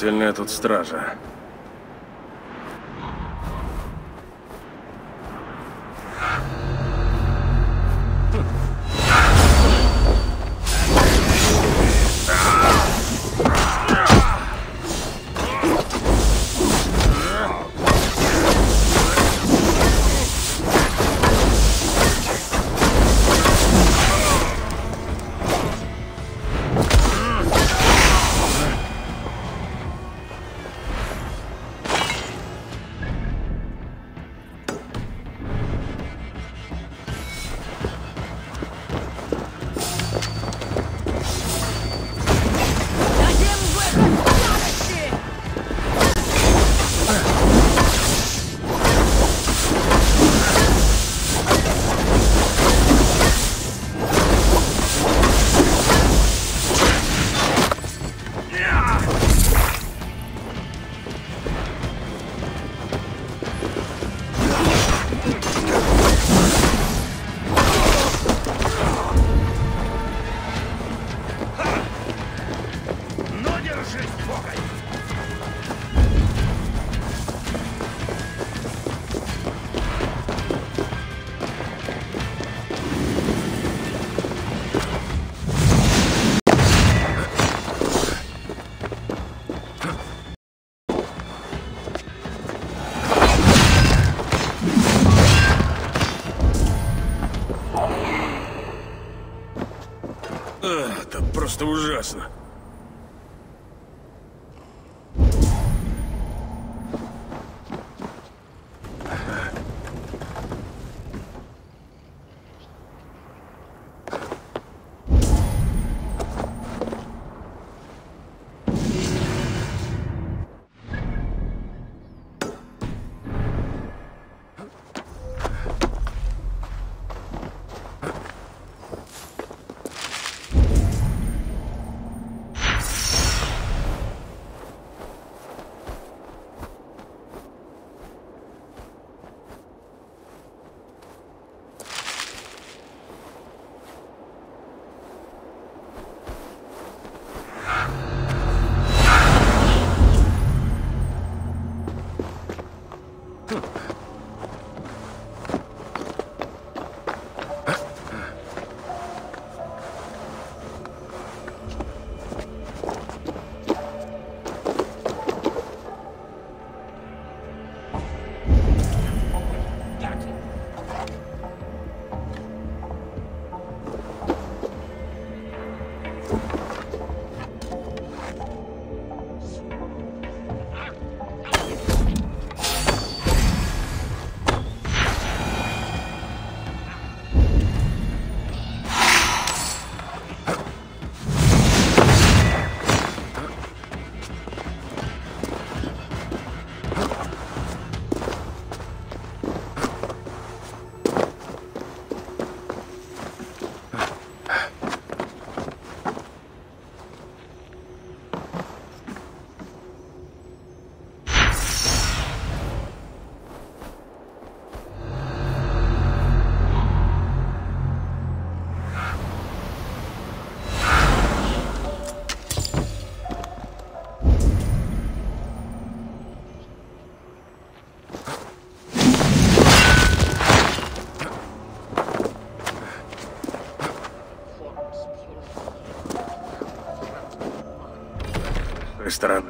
Бдительная тут стража. Ах, это просто ужасно. Стороны.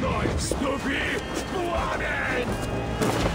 Night, Snoopy! Planet!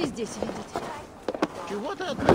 Должны здесь видеть. Чего ты от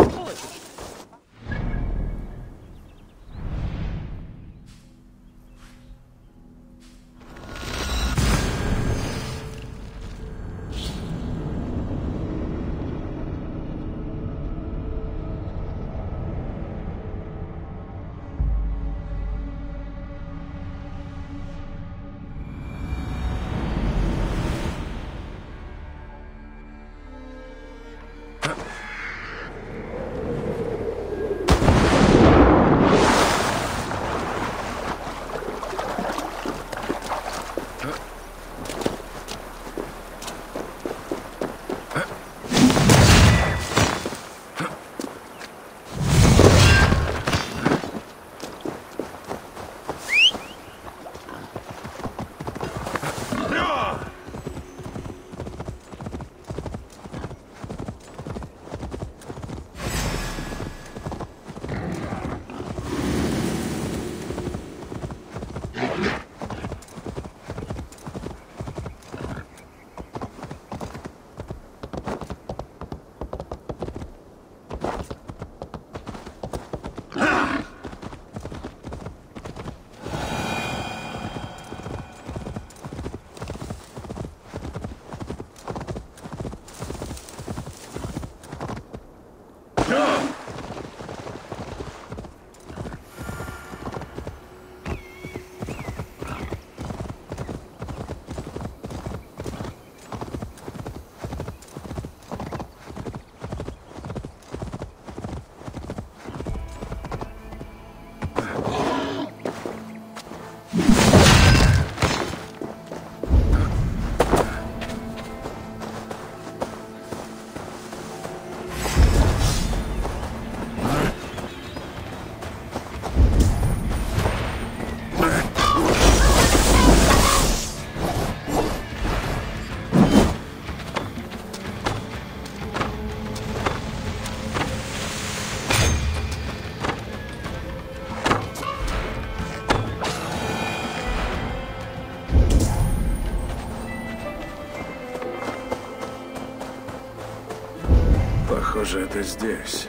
Похоже, это здесь.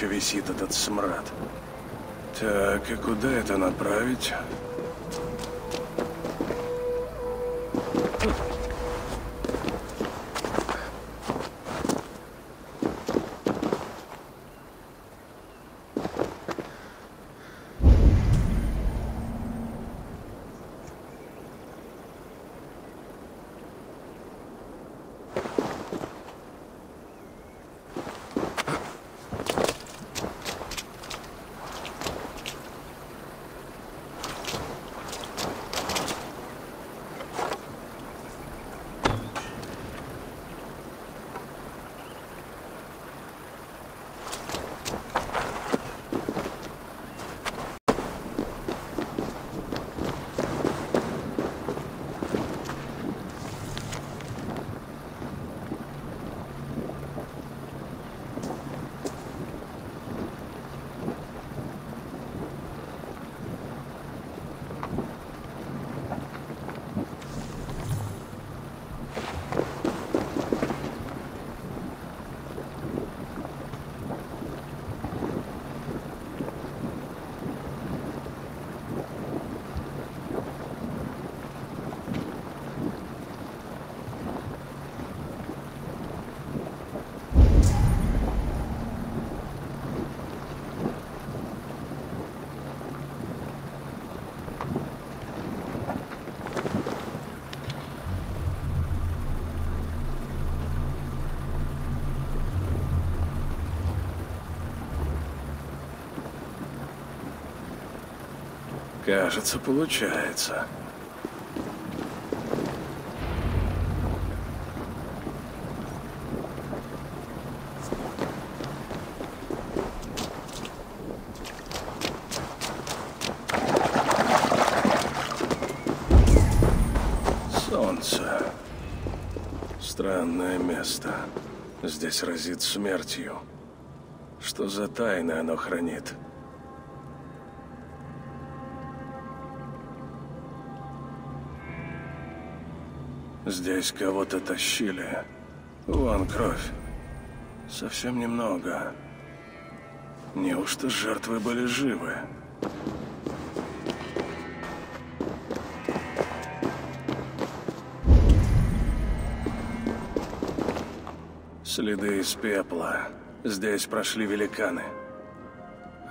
Еще висит этот смрад. Так, и куда это направить? Кажется, получается. Солнце. Странное место. Здесь разит смертью. Что за тайны оно хранит? Здесь кого-то тащили. Вон кровь. Совсем немного. Неужто жертвы были живы? Следы из пепла. Здесь прошли великаны.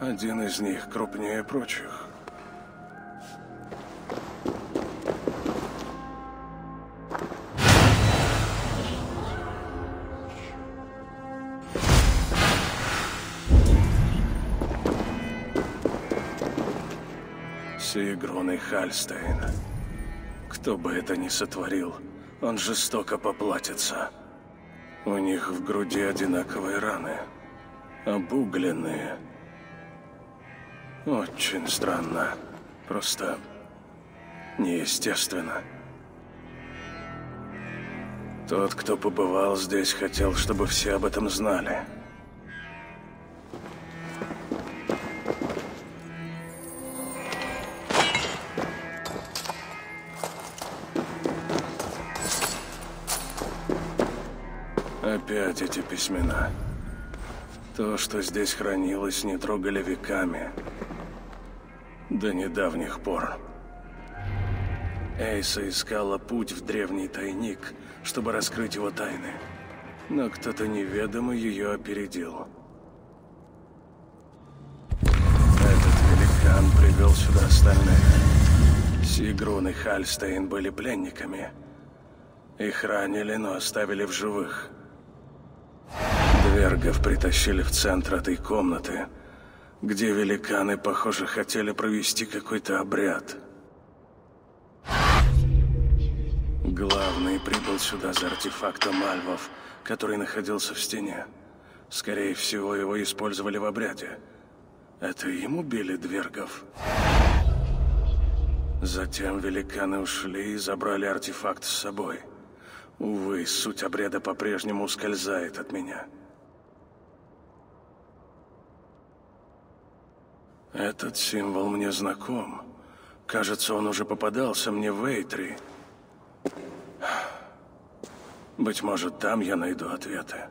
Один из них крупнее прочих. И Хальстейн. Кто бы это ни сотворил, он жестоко поплатится. У них в груди одинаковые раны. Обугленные. Очень странно. Просто неестественно. Тот, кто побывал здесь, хотел, чтобы все об этом знали. Опять эти письмена. То, что здесь хранилось, не трогали веками. До недавних пор. Эйса искала путь в древний тайник, чтобы раскрыть его тайны. Но кто-то неведомо ее опередил. Этот великан привел сюда остальных. Сигрун и Хальстейн были пленниками. Их ранили, но оставили в живых. Двергов притащили в центр этой комнаты, где великаны, похоже, хотели провести какой-то обряд. Главный прибыл сюда за артефактом альвов, который находился в стене. Скорее всего, его использовали в обряде. Это им убили Двергов. Затем великаны ушли и забрали артефакт с собой. Увы, суть обряда по-прежнему ускользает от меня. Этот символ мне знаком. Кажется, он уже попадался мне в Эйтри. Быть может, там я найду ответы.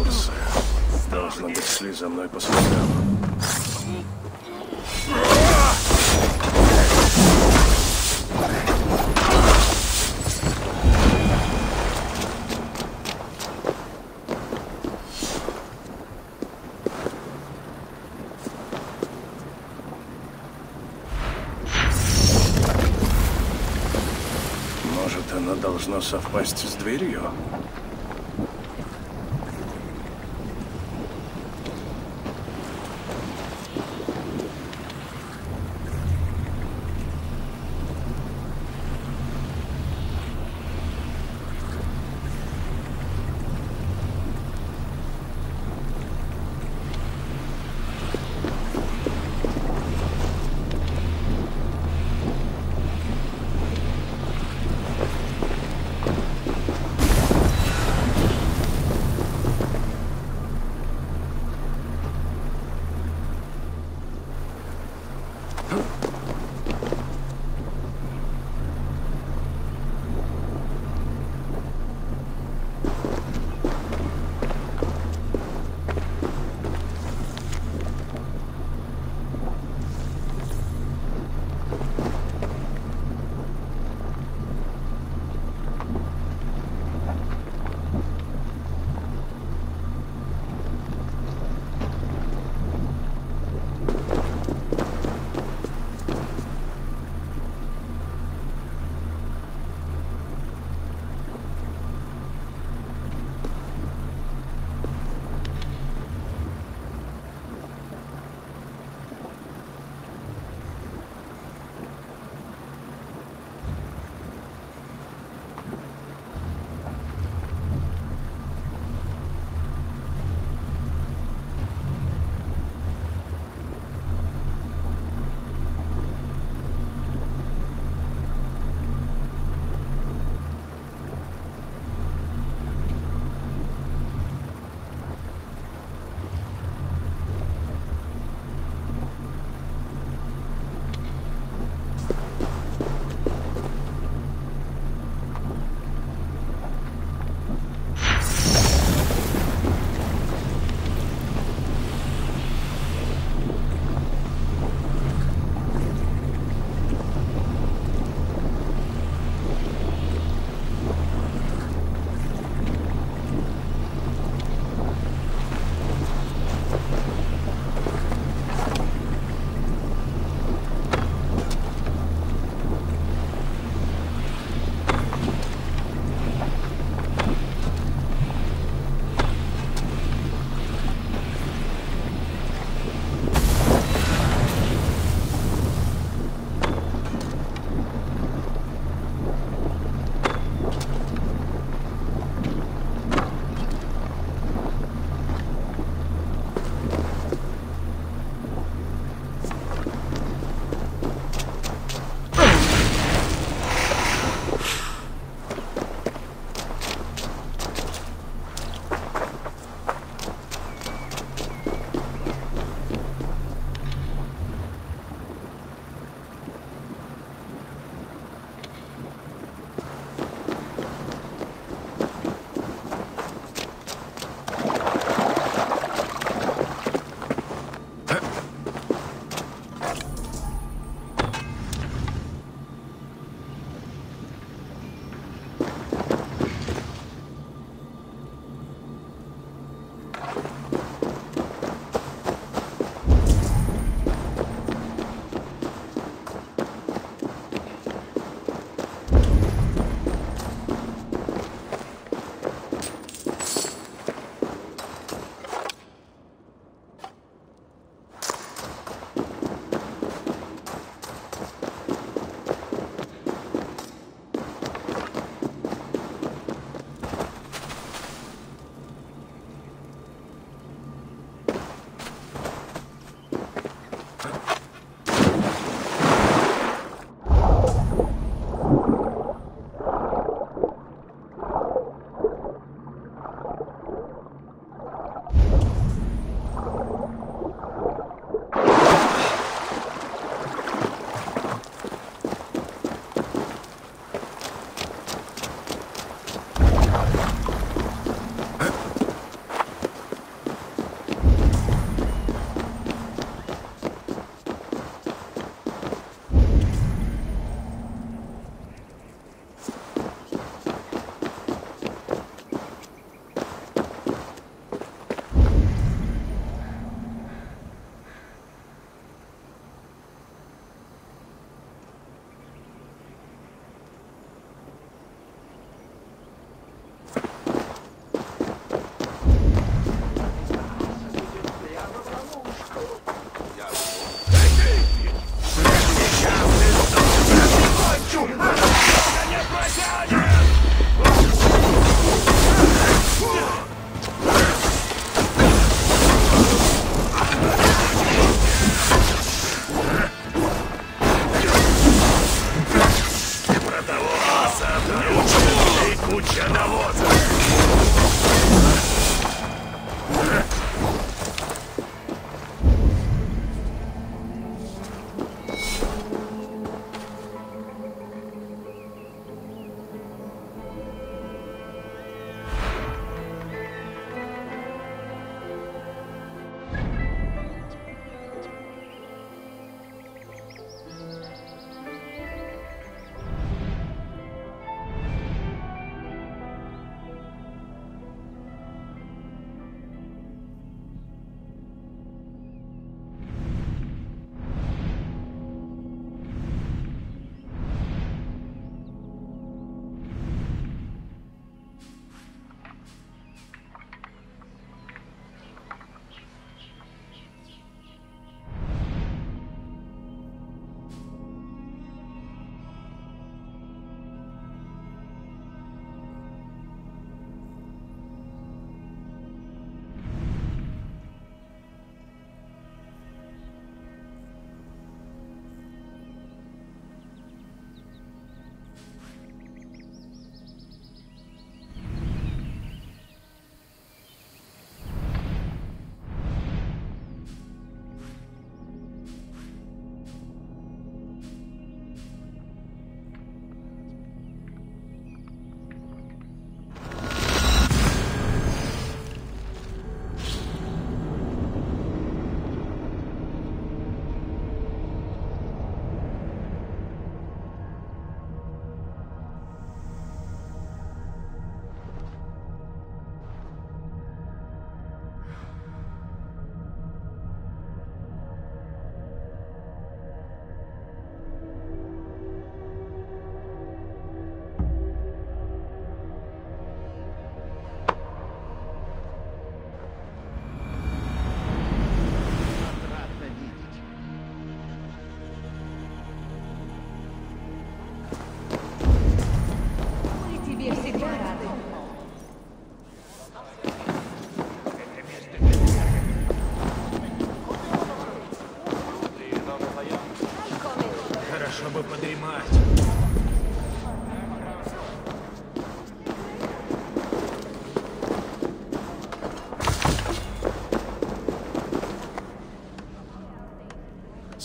Урсы. Должно быть, шли за мной по следам. Может, оно должно совпасть с дверью?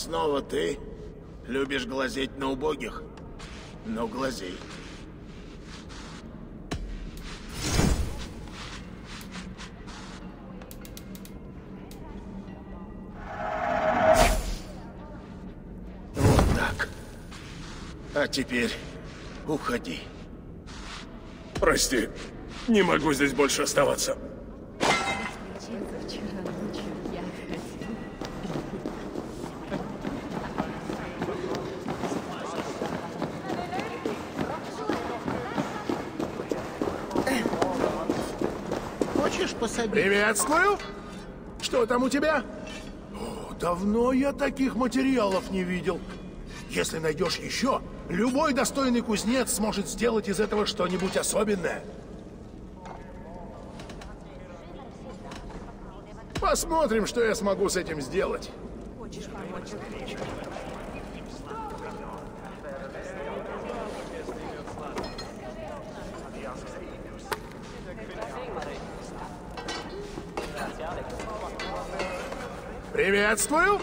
Снова ты? Любишь глазеть на убогих? Ну, глазей. Вот так. А теперь уходи. Прости, не могу здесь больше оставаться. Хочешь пособить? Приветствую! Что там у тебя? О, давно я таких материалов не видел. Если найдешь еще, любой достойный кузнец сможет сделать из этого что-нибудь особенное. Посмотрим, что я смогу с этим сделать. Приветствую!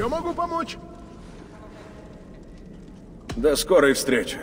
Еще могу помочь? До скорой встречи.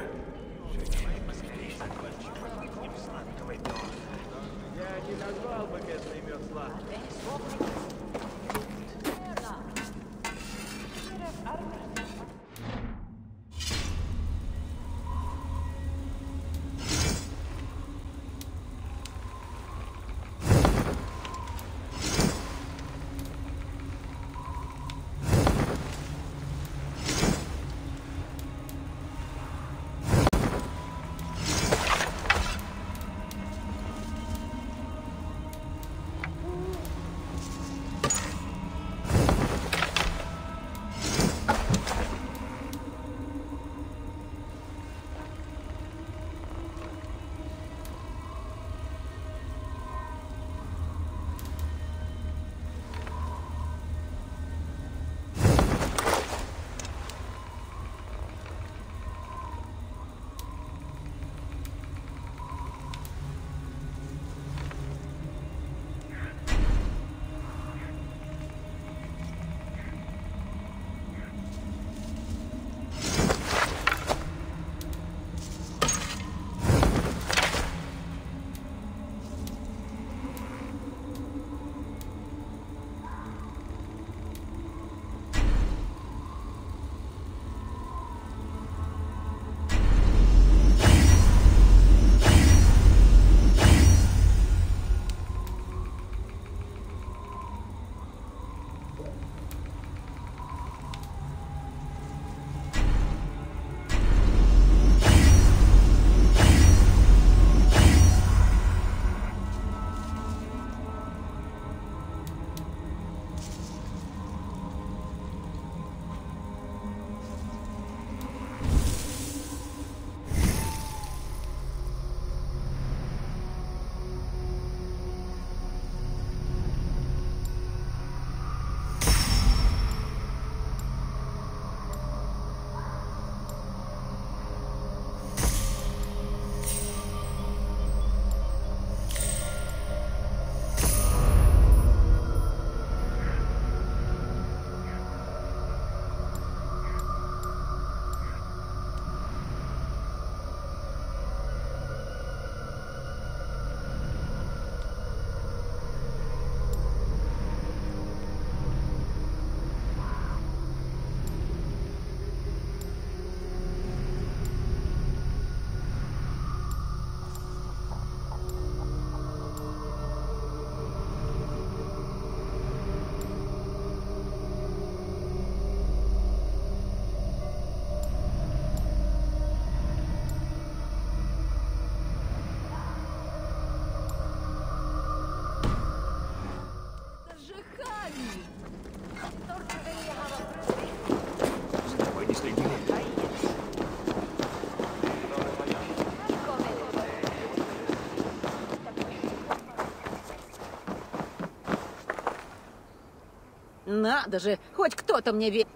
Надо же, хоть кто-то мне верит.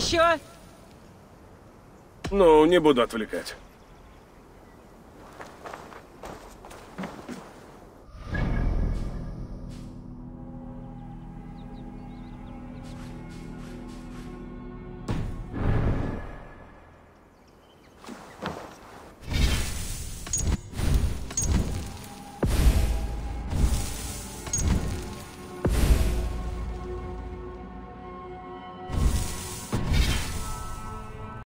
Еще? Ну, не буду отвлекать.